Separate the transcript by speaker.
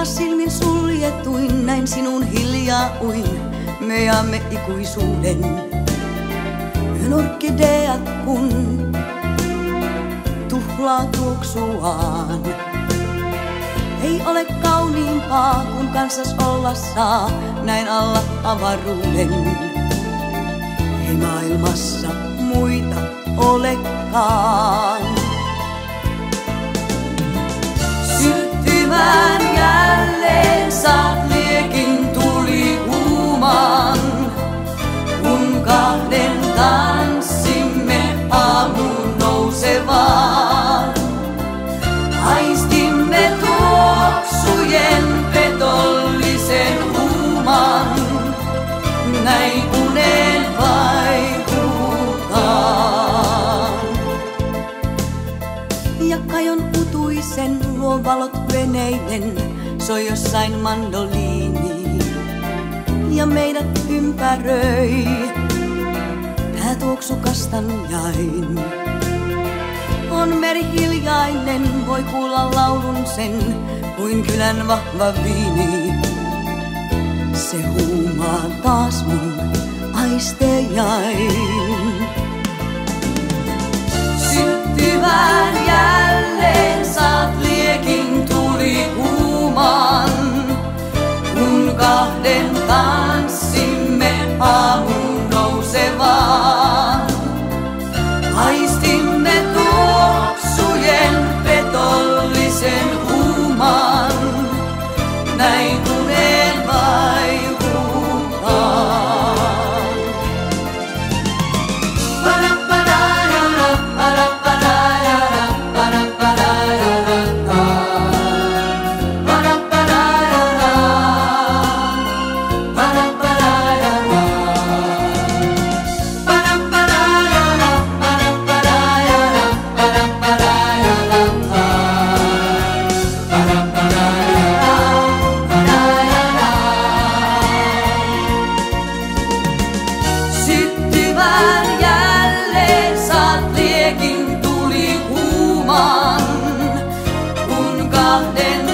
Speaker 1: Taas silmin suljetuin näin sinun hiljaa uin, me jaamme ikuisuuden. Yön orkideat kun tuhlaa tuoksuaan. Ei ole kauniimpaa, kun kansas olla saa, näin alla avaruuden. Ei maailmassa muita olekaan. Aamuun nousevaan. Haistimme tuoksujen petollisen huuman, näin unen vaikutaan. Ja kajon utuisen luo valot veneiden, soi jossain mandoliini. Ja meidät ympäröi, tää tuoksu kastanjain. On meri hiljainen, voi kuulla laulun sen, kuin kylän vahva viini. Se huumaa taas mun aistejain. Syttyvään jälleen saat liekin tuli kuumaan, kun kahden someday.